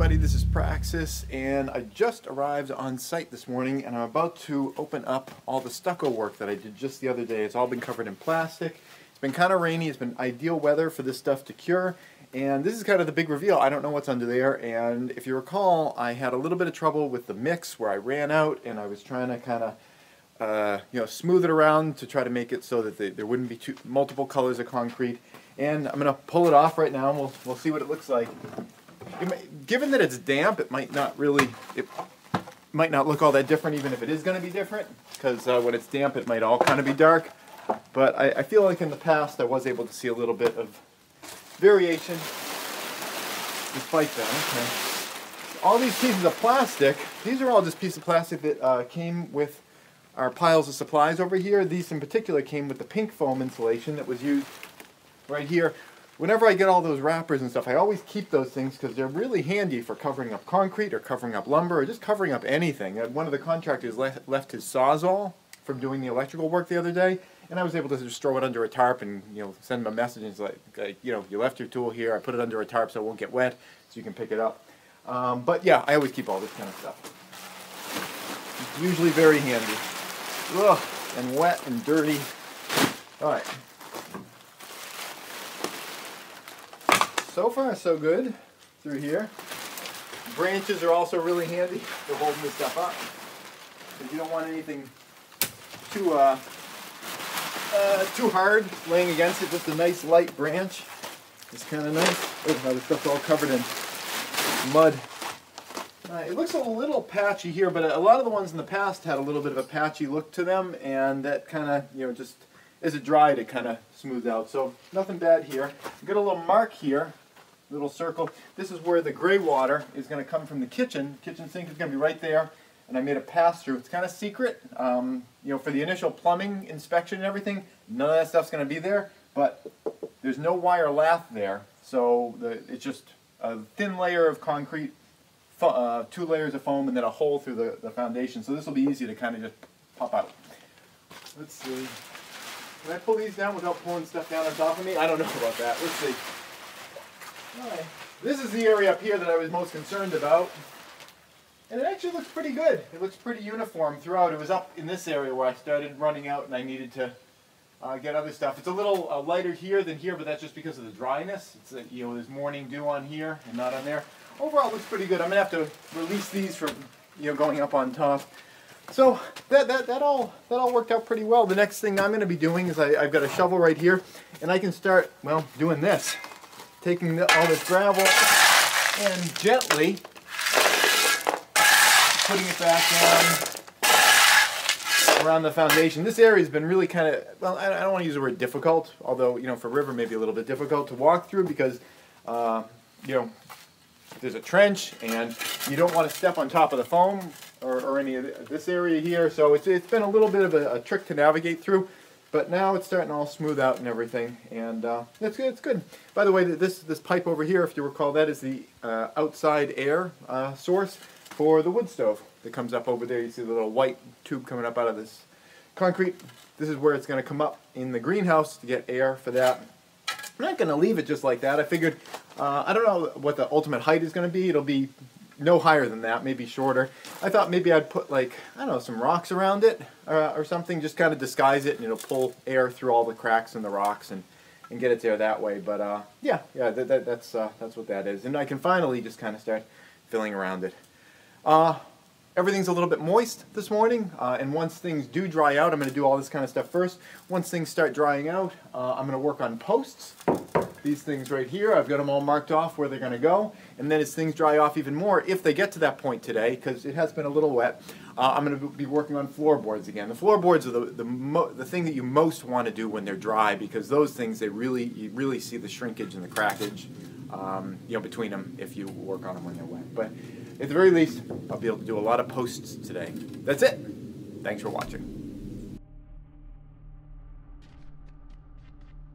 everybody, this is Praxis and I just arrived on site this morning and I'm about to open up all the stucco work that I did just the other day. It's all been covered in plastic. It's been kind of rainy, it's been ideal weather for this stuff to cure and this is kind of the big reveal. I don't know what's under there and if you recall I had a little bit of trouble with the mix where I ran out and I was trying to kind of uh, you know, smooth it around to try to make it so that they, there wouldn't be two, multiple colors of concrete. And I'm going to pull it off right now and we'll, we'll see what it looks like given that it's damp, it might not really, it might not look all that different even if it is going to be different, because uh, when it's damp it might all kind of be dark. But I, I, feel like in the past I was able to see a little bit of variation despite that. Okay. All these pieces of plastic, these are all just pieces of plastic that uh, came with our piles of supplies over here. These in particular came with the pink foam insulation that was used right here whenever I get all those wrappers and stuff, I always keep those things because they're really handy for covering up concrete or covering up lumber or just covering up anything. One of the contractors left, left his sawzall from doing the electrical work the other day, and I was able to just throw it under a tarp and you know send him a message and like, like you know you left your tool here. I put it under a tarp so it won't get wet, so you can pick it up. Um, but yeah, I always keep all this kind of stuff. It's usually very handy. Ugh, and wet and dirty. All right. So far so good through here. Branches are also really handy for holding this stuff up. Because you don't want anything too uh, uh, too hard laying against it. Just a nice light branch. It's kind of nice. Oh, now the stuff's all covered in mud. Uh, it looks a little patchy here, but a lot of the ones in the past had a little bit of a patchy look to them, and that kind of, you know, just as it dried, it kind of smoothed out. So nothing bad here. Got a little mark here little circle. This is where the gray water is going to come from the kitchen. Kitchen sink is going to be right there. And I made a pass-through. It's kind of secret. Um, you know, for the initial plumbing inspection and everything, none of that stuff's going to be there. But there's no wire lath there. So the, it's just a thin layer of concrete, uh, two layers of foam, and then a hole through the, the foundation. So this will be easy to kind of just pop out. Let's see. Can I pull these down without pulling stuff down on top of me? I don't know about that. Let's see. This is the area up here that I was most concerned about. And it actually looks pretty good. It looks pretty uniform throughout. It was up in this area where I started running out and I needed to uh, get other stuff. It's a little uh, lighter here than here, but that's just because of the dryness. It's a, you know, there's morning dew on here and not on there. Overall, looks pretty good. I'm gonna have to release these from you know going up on top. So that, that, that, all, that all worked out pretty well. The next thing I'm to be doing is I, I've got a shovel right here, and I can start, well, doing this taking the, all this gravel and gently putting it back down around the foundation. This area has been really kind of, well, I don't want to use the word difficult, although, you know, for river maybe a little bit difficult to walk through because, uh, you know, there's a trench and you don't want to step on top of the foam or, or any of this area here. So it's, it's been a little bit of a, a trick to navigate through. But now it's starting to all smooth out and everything, and uh, it's good. It's good. By the way, this this pipe over here, if you recall, that is the uh, outside air uh, source for the wood stove that comes up over there. You see the little white tube coming up out of this concrete. This is where it's going to come up in the greenhouse to get air for that. I'm not going to leave it just like that. I figured, uh, I don't know what the ultimate height is going to be. It'll be no higher than that, maybe shorter. I thought maybe I'd put like, I don't know, some rocks around it uh, or something, just kind of disguise it and it'll pull air through all the cracks in the rocks and, and get it there that way. But uh, yeah, yeah, that, that, that's, uh, that's what that is. And I can finally just kind of start filling around it. Uh, everything's a little bit moist this morning, uh, and once things do dry out, I'm going to do all this kind of stuff first. Once things start drying out, uh, I'm going to work on posts these things right here. I've got them all marked off where they're going to go. And then as things dry off even more, if they get to that point today, because it has been a little wet, uh, I'm going to be working on floorboards again. The floorboards are the, the, the thing that you most want to do when they're dry because those things, they really, you really see the shrinkage and the crackage um, you know, between them if you work on them when they're wet. But at the very least, I'll be able to do a lot of posts today. That's it. Thanks for watching.